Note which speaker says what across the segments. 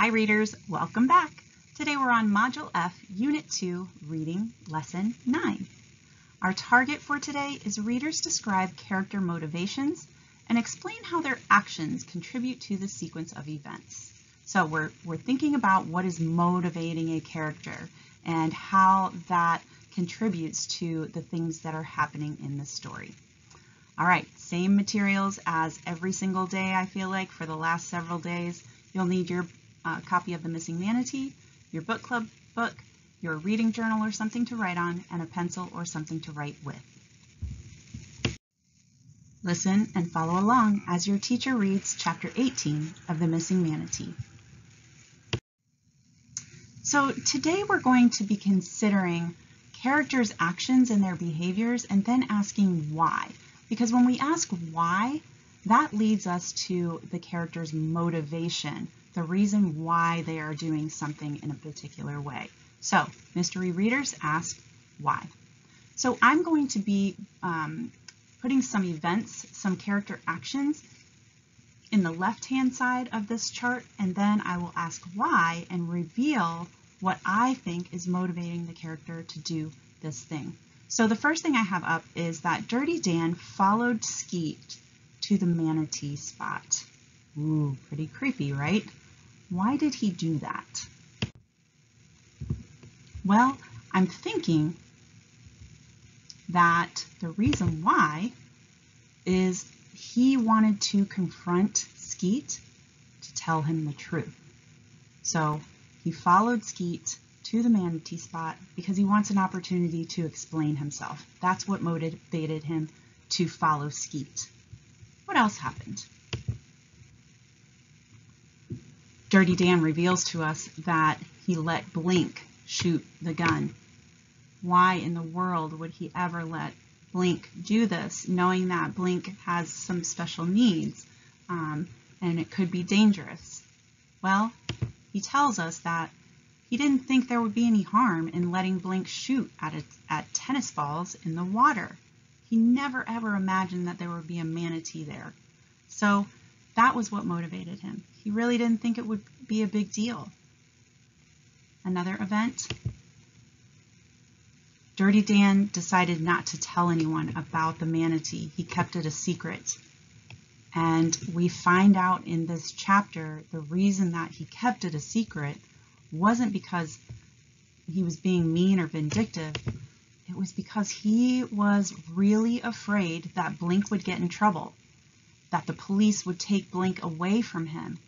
Speaker 1: Hi readers, welcome back. Today we're on Module F, Unit 2, Reading, Lesson 9. Our target for today is readers describe character motivations and explain how their actions contribute to the sequence of events. So we're, we're thinking about what is motivating a character and how that contributes to the things that are happening in the story. All right, same materials as every single day, I feel like, for the last several days. You'll need your uh, copy of The Missing Manatee, your book club book, your reading journal or something to write on, and a pencil or something to write with. Listen and follow along as your teacher reads Chapter 18 of The Missing Manatee. So today we're going to be considering characters' actions and their behaviors and then asking why. Because when we ask why, that leads us to the character's motivation, the reason why they are doing something in a particular way. So, mystery readers ask why. So I'm going to be um, putting some events, some character actions in the left-hand side of this chart, and then I will ask why and reveal what I think is motivating the character to do this thing. So the first thing I have up is that Dirty Dan followed Skeet to the manatee spot. Ooh, pretty creepy, right? Why did he do that? Well, I'm thinking that the reason why is he wanted to confront Skeet to tell him the truth. So he followed Skeet to the manatee spot because he wants an opportunity to explain himself. That's what motivated him to follow Skeet. What else happened? Dirty Dan reveals to us that he let Blink shoot the gun. Why in the world would he ever let Blink do this, knowing that Blink has some special needs um, and it could be dangerous? Well, he tells us that he didn't think there would be any harm in letting Blink shoot at, a, at tennis balls in the water. He never ever imagined that there would be a manatee there. So that was what motivated him. He really didn't think it would be a big deal. Another event, Dirty Dan decided not to tell anyone about the manatee. He kept it a secret. And we find out in this chapter the reason that he kept it a secret wasn't because he was being mean or vindictive. It was because he was really afraid that Blink would get in trouble, that the police would take Blink away from him,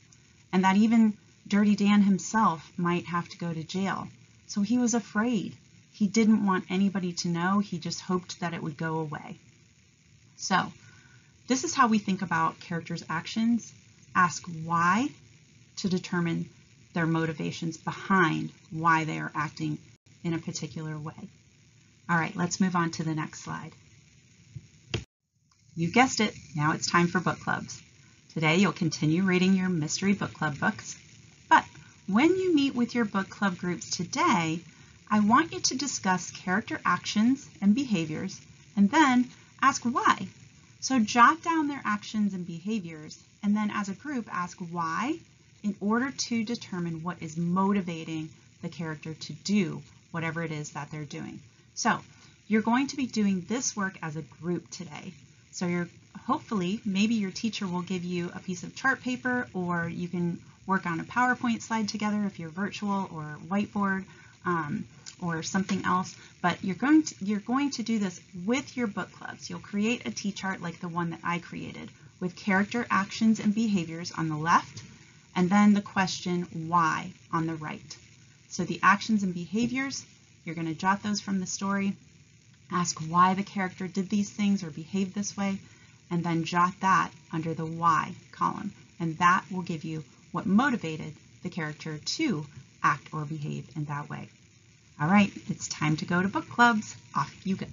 Speaker 1: and that even Dirty Dan himself might have to go to jail. So he was afraid. He didn't want anybody to know. He just hoped that it would go away. So this is how we think about characters' actions. Ask why to determine their motivations behind why they are acting in a particular way. All right, let's move on to the next slide. You guessed it, now it's time for book clubs. Today you'll continue reading your mystery book club books, but when you meet with your book club groups today, I want you to discuss character actions and behaviors and then ask why. So jot down their actions and behaviors and then as a group ask why in order to determine what is motivating the character to do whatever it is that they're doing. So you're going to be doing this work as a group today. So you're hopefully, maybe your teacher will give you a piece of chart paper or you can work on a PowerPoint slide together if you're virtual or whiteboard um, or something else. But you're going, to, you're going to do this with your book clubs. You'll create a T-chart like the one that I created with character actions and behaviors on the left and then the question why on the right. So the actions and behaviors, you're going to jot those from the story, ask why the character did these things or behaved this way, and then jot that under the why column. And that will give you what motivated the character to act or behave in that way. All right, it's time to go to book clubs. Off you go.